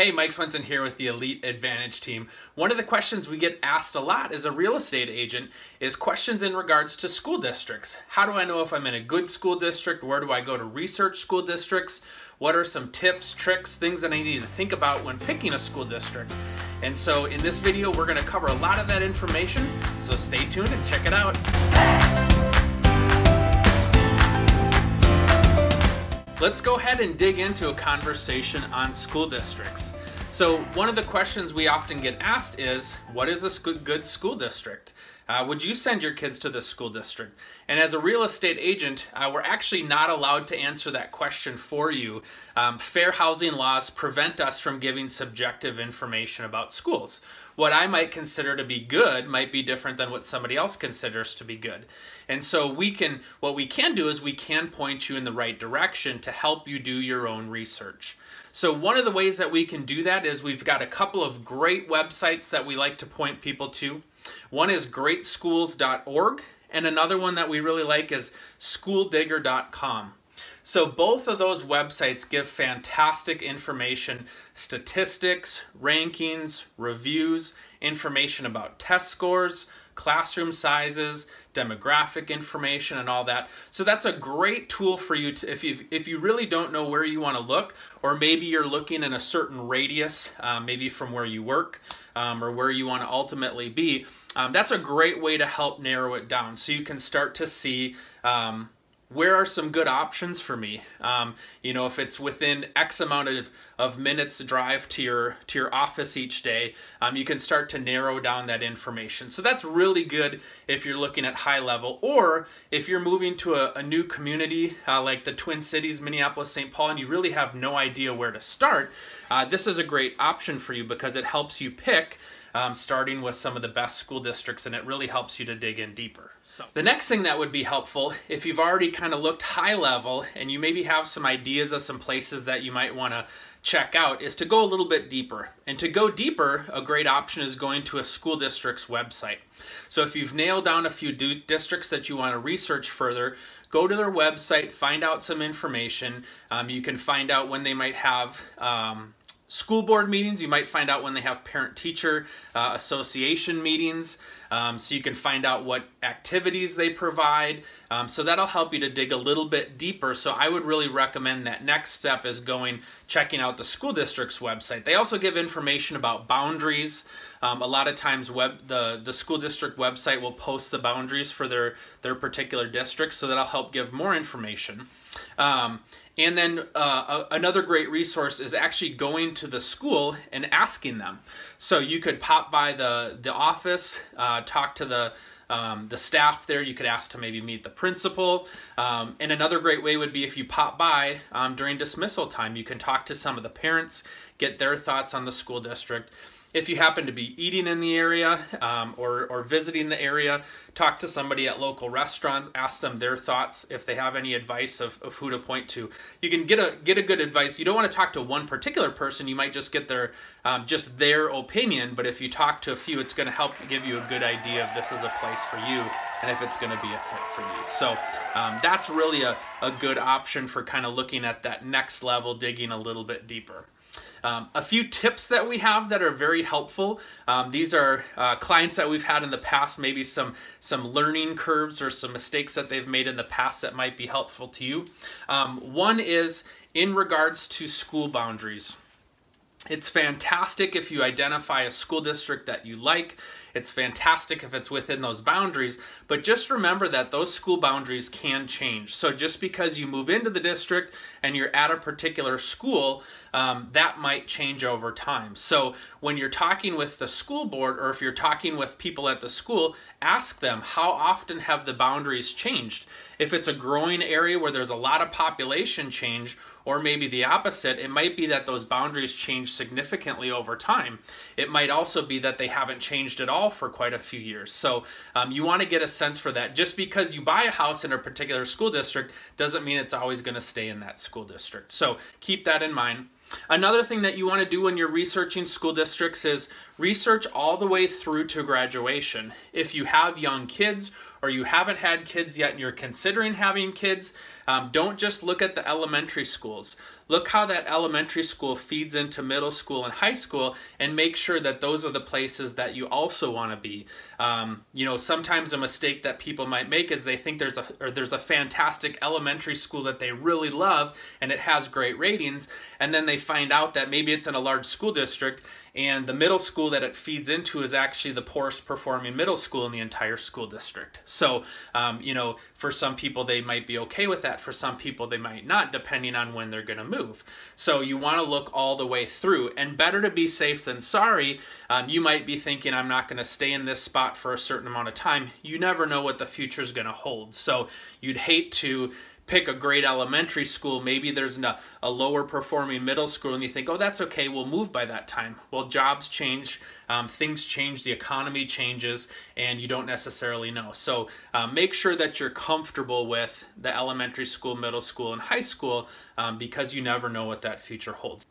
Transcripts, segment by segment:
Hey, Mike Swenson here with the Elite Advantage team. One of the questions we get asked a lot as a real estate agent is questions in regards to school districts. How do I know if I'm in a good school district? Where do I go to research school districts? What are some tips, tricks, things that I need to think about when picking a school district? And so in this video, we're gonna cover a lot of that information, so stay tuned and check it out. Let's go ahead and dig into a conversation on school districts. So one of the questions we often get asked is, what is a good school district? Uh, would you send your kids to this school district? And as a real estate agent, uh, we're actually not allowed to answer that question for you. Um, fair housing laws prevent us from giving subjective information about schools. What I might consider to be good might be different than what somebody else considers to be good. And so we can, what we can do is we can point you in the right direction to help you do your own research. So one of the ways that we can do that is we've got a couple of great websites that we like to point people to. One is greatschools.org and another one that we really like is schooldigger.com. So both of those websites give fantastic information, statistics, rankings, reviews, information about test scores, classroom sizes, demographic information and all that. So that's a great tool for you to, if you if you really don't know where you want to look, or maybe you're looking in a certain radius, uh, maybe from where you work um, or where you want to ultimately be. Um, that's a great way to help narrow it down, so you can start to see. Um, where are some good options for me? Um, you know, if it's within X amount of, of minutes to drive to your to your office each day, um, you can start to narrow down that information. So that's really good if you're looking at high level, or if you're moving to a, a new community uh, like the Twin Cities, Minneapolis, St. Paul, and you really have no idea where to start. Uh, this is a great option for you because it helps you pick um, starting with some of the best school districts, and it really helps you to dig in deeper. So the next thing that would be helpful, if you've already kind of looked high level and you maybe have some ideas of some places that you might want to check out, is to go a little bit deeper. And to go deeper, a great option is going to a school district's website. So if you've nailed down a few districts that you want to research further, go to their website, find out some information. Um, you can find out when they might have um, school board meetings. You might find out when they have parent-teacher uh, association meetings. Um, so you can find out what activities they provide. Um, so that'll help you to dig a little bit deeper. So I would really recommend that next step is going, checking out the school district's website. They also give information about boundaries. Um, a lot of times web, the, the school district website will post the boundaries for their, their particular district. So that'll help give more information. Um, and then uh, another great resource is actually going to the school and asking them. So you could pop by the, the office, uh, talk to the, um, the staff there. You could ask to maybe meet the principal. Um, and another great way would be if you pop by um, during dismissal time. You can talk to some of the parents, get their thoughts on the school district. If you happen to be eating in the area um, or, or visiting the area, talk to somebody at local restaurants, ask them their thoughts if they have any advice of, of who to point to. You can get a get a good advice. You don't want to talk to one particular person. You might just get their um, just their opinion. But if you talk to a few, it's going to help give you a good idea of this is a place for you and if it's going to be a fit for you. So um, that's really a, a good option for kind of looking at that next level, digging a little bit deeper. Um, a few tips that we have that are very helpful. Um, these are uh, clients that we've had in the past, maybe some, some learning curves or some mistakes that they've made in the past that might be helpful to you. Um, one is in regards to school boundaries. It's fantastic if you identify a school district that you like. It's fantastic if it's within those boundaries, but just remember that those school boundaries can change. So just because you move into the district and you're at a particular school, um, that might change over time. So when you're talking with the school board or if you're talking with people at the school, ask them how often have the boundaries changed? If it's a growing area where there's a lot of population change, or maybe the opposite, it might be that those boundaries change significantly over time. It might also be that they haven't changed at all for quite a few years. So um, you want to get a sense for that. Just because you buy a house in a particular school district doesn't mean it's always going to stay in that school district. So keep that in mind. Another thing that you want to do when you're researching school districts is research all the way through to graduation. If you have young kids or you haven't had kids yet and you're considering having kids, Um, don't just look at the elementary schools. Look how that elementary school feeds into middle school and high school and make sure that those are the places that you also want to be. Um, you know, sometimes a mistake that people might make is they think there's a or there's a fantastic elementary school that they really love and it has great ratings and then they find out that maybe it's in a large school district and the middle school that it feeds into is actually the poorest performing middle school in the entire school district. So, um, you know, for some people they might be okay with that. For some people they might not, depending on when they're going to move. So you want to look all the way through. And better to be safe than sorry. Um, you might be thinking, I'm not going to stay in this spot for a certain amount of time. You never know what the future is going to hold. So you'd hate to pick a great elementary school, maybe there's a, a lower performing middle school, and you think, oh, that's okay, we'll move by that time. Well, jobs change, um, things change, the economy changes, and you don't necessarily know. So um, make sure that you're comfortable with the elementary school, middle school, and high school um, because you never know what that future holds.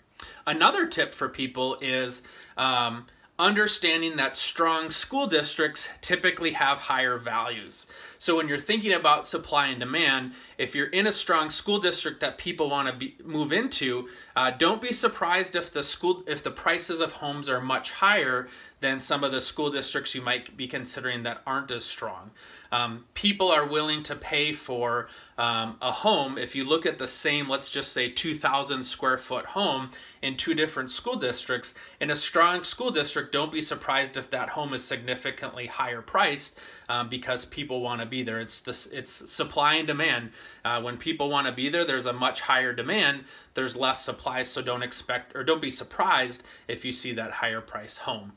Another tip for people is um, understanding that strong school districts typically have higher values. So when you're thinking about supply and demand, if you're in a strong school district that people want to move into, uh, don't be surprised if the school if the prices of homes are much higher than some of the school districts you might be considering that aren't as strong. Um, people are willing to pay for um, a home. If you look at the same, let's just say 2,000 square foot home in two different school districts, in a strong school district, don't be surprised if that home is significantly higher priced um, because people want to be there. It's this, it's supply and demand. Uh, when people want to be there, there's a much higher demand. There's less supply, so don't expect or don't be surprised if you see that higher price home.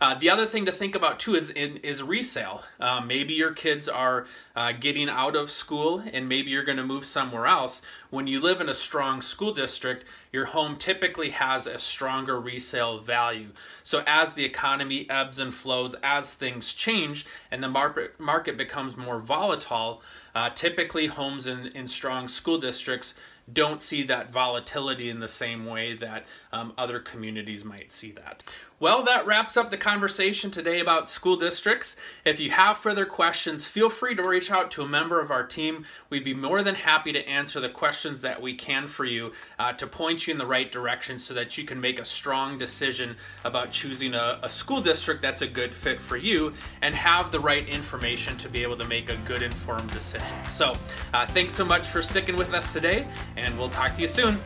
Uh, the other thing to think about too is in, is resale. Uh, maybe your kids are uh, getting out of school and maybe you're going to move somewhere else. When you live in a strong school district, your home typically has a stronger resale value. So as the economy ebbs and flows, as things change and the market market becomes more volatile, uh, typically homes in, in strong school districts don't see that volatility in the same way that um, other communities might see that. Well, that wraps up the conversation today about school districts. If you have further questions, feel free to reach out to a member of our team. We'd be more than happy to answer the questions that we can for you uh, to you in the right direction so that you can make a strong decision about choosing a, a school district that's a good fit for you and have the right information to be able to make a good informed decision. So, uh, thanks so much for sticking with us today and we'll talk to you soon.